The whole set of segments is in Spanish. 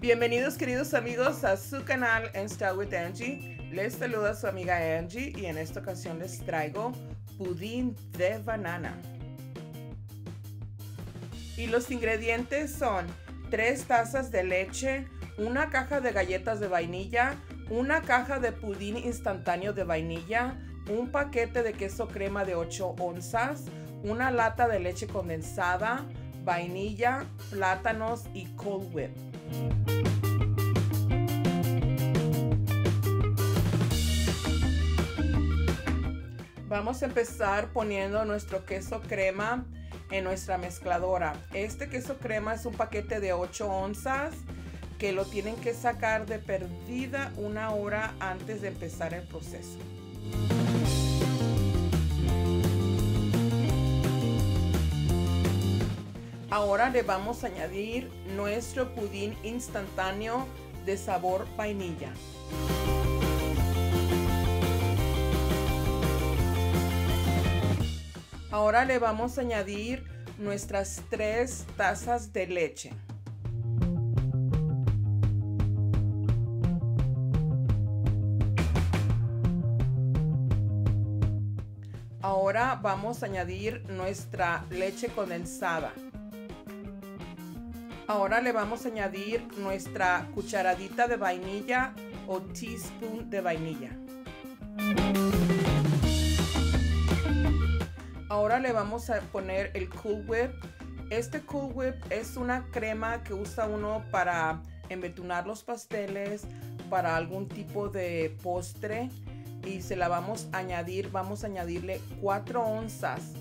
Bienvenidos queridos amigos a su canal en Style with Angie. Les saluda su amiga Angie y en esta ocasión les traigo pudín de banana. Y los ingredientes son 3 tazas de leche, una caja de galletas de vainilla, una caja de pudín instantáneo de vainilla, un paquete de queso crema de 8 onzas, una lata de leche condensada, vainilla, plátanos y Cold Whip. Vamos a empezar poniendo nuestro queso crema en nuestra mezcladora. Este queso crema es un paquete de 8 onzas que lo tienen que sacar de perdida una hora antes de empezar el proceso. Ahora le vamos a añadir nuestro pudín instantáneo de sabor vainilla. Ahora le vamos a añadir nuestras tres tazas de leche. Ahora vamos a añadir nuestra leche condensada. Ahora le vamos a añadir nuestra cucharadita de vainilla o teaspoon de vainilla. Ahora le vamos a poner el Cool Whip. Este Cool Whip es una crema que usa uno para embetunar los pasteles, para algún tipo de postre y se la vamos a añadir, vamos a añadirle 4 onzas.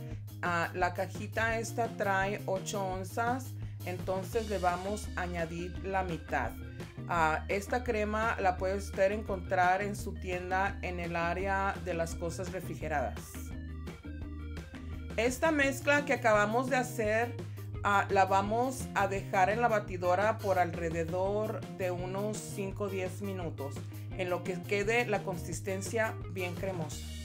a la cajita esta trae 8 onzas entonces le vamos a añadir la mitad. a esta crema la puede usted encontrar en su tienda en el área de las cosas refrigeradas. Esta mezcla que acabamos de hacer ah, la vamos a dejar en la batidora por alrededor de unos 5 o 10 minutos en lo que quede la consistencia bien cremosa.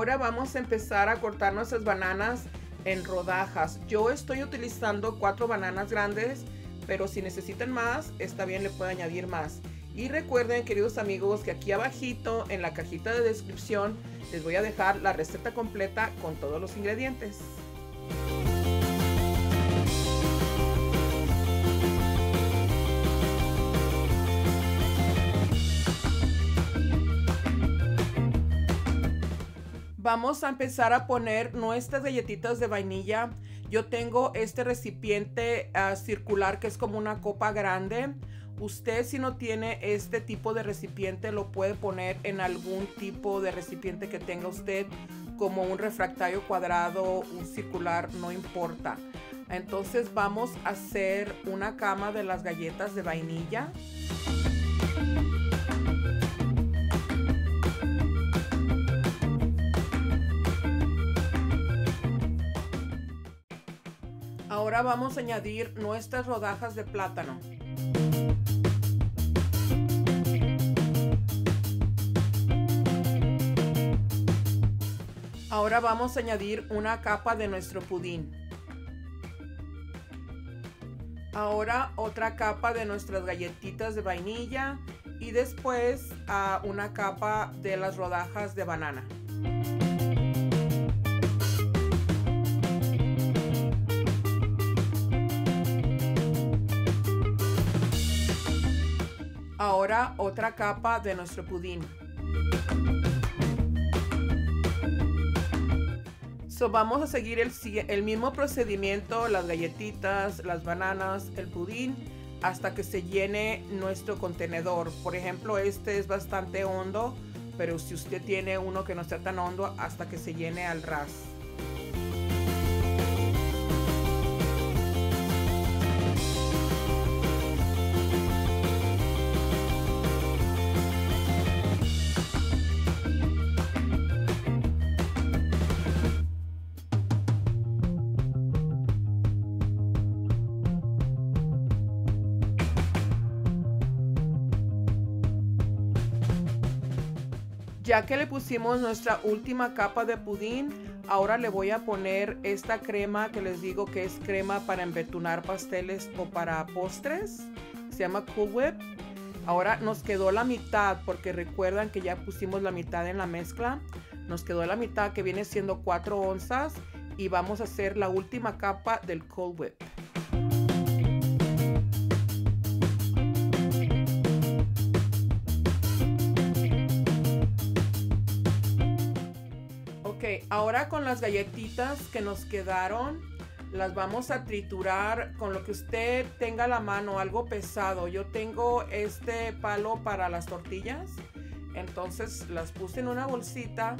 Ahora vamos a empezar a cortar nuestras bananas en rodajas. Yo estoy utilizando cuatro bananas grandes, pero si necesitan más, está bien, le puedo añadir más. Y recuerden, queridos amigos, que aquí abajito en la cajita de descripción les voy a dejar la receta completa con todos los ingredientes. Vamos a empezar a poner nuestras galletitas de vainilla. Yo tengo este recipiente ah, circular que es como una copa grande. Usted si no tiene este tipo de recipiente lo puede poner en algún tipo de recipiente que tenga usted como un refractario cuadrado, un circular, no importa. Entonces vamos a hacer una cama de las galletas de vainilla. Ahora vamos a añadir nuestras rodajas de plátano. Ahora vamos a añadir una capa de nuestro pudín. Ahora otra capa de nuestras galletitas de vainilla y después una capa de las rodajas de banana. Ahora otra capa de nuestro pudín. So, vamos a seguir el, mismo procedimiento, las galletitas, las bananas, el pudín, hasta que se llene nuestro contenedor. Por ejemplo, este es bastante hondo, pero si usted tiene uno que no está tan hondo, hasta que se llene al ras. Ya que le pusimos nuestra última capa de pudín, ahora le voy a poner esta crema que les digo que es crema para embetunar pasteles o para postres. Se llama Cool Whip. Ahora nos quedó la mitad porque recuerdan que ya pusimos la mitad en la mezcla. Nos quedó la mitad que viene siendo 4 onzas y vamos a hacer la última capa del Cold Whip. Ahora con las galletitas que nos quedaron, las vamos a triturar con lo que usted tenga la mano, algo pesado. Yo tengo este palo para las tortillas, entonces las puse en una bolsita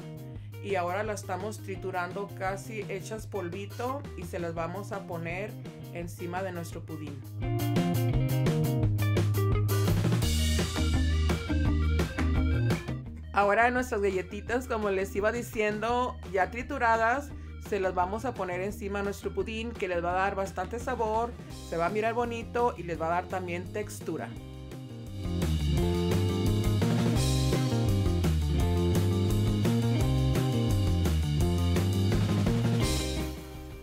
y ahora las estamos triturando casi hechas polvito y se las vamos a poner encima de nuestro pudín. Ahora nuestras galletitas, como les iba diciendo, ya trituradas, se las vamos a poner encima de nuestro pudín que les va a dar bastante sabor, se va a mirar bonito y les va a dar también textura.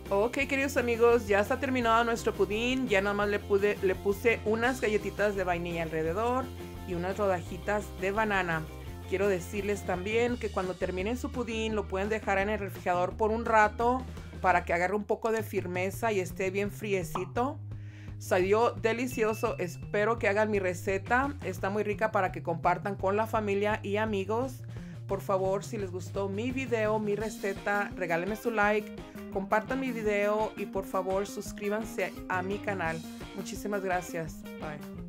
Ok, queridos amigos, ya está terminado nuestro pudín. Ya nada más le, le puse unas galletitas de vainilla alrededor y unas rodajitas de banana. Quiero decirles también que cuando terminen su pudín lo pueden dejar en el refrigerador por un rato para que agarre un poco de firmeza y esté bien friecito. Salió delicioso, espero que hagan mi receta. Está muy rica para que compartan con la familia y amigos. Por favor, si les gustó mi video, mi receta, regálenme su like, compartan mi video y por favor suscríbanse a mi canal. Muchísimas gracias. Bye.